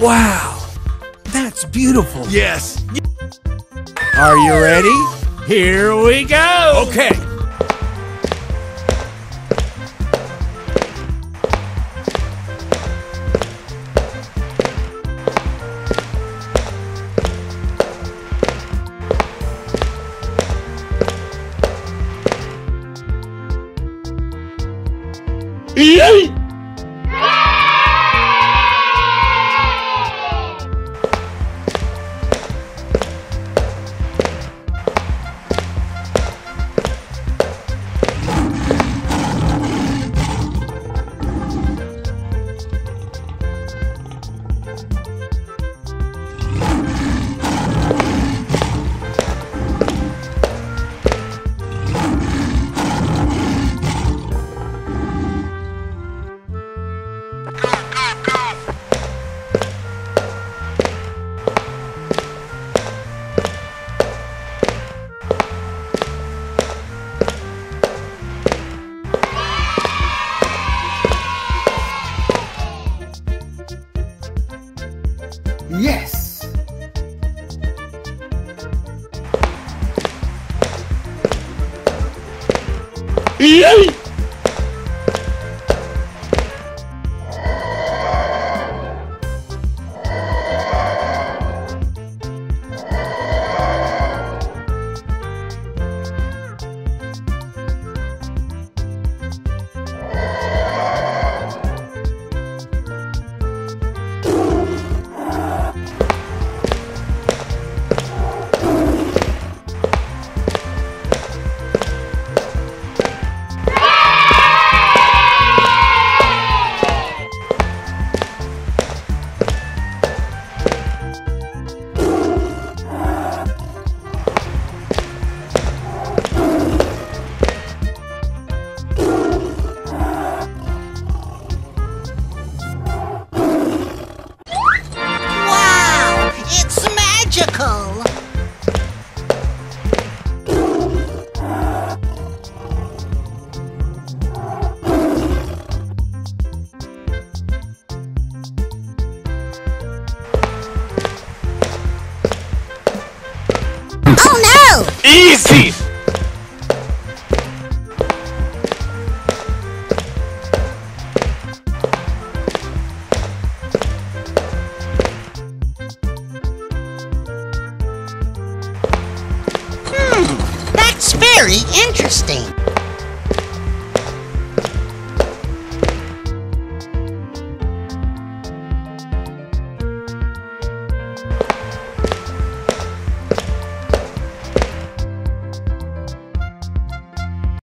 Wow, that's beautiful. Yes. Are you ready? Here we go. Okay. Yay! Yes. Yay! Very interesting.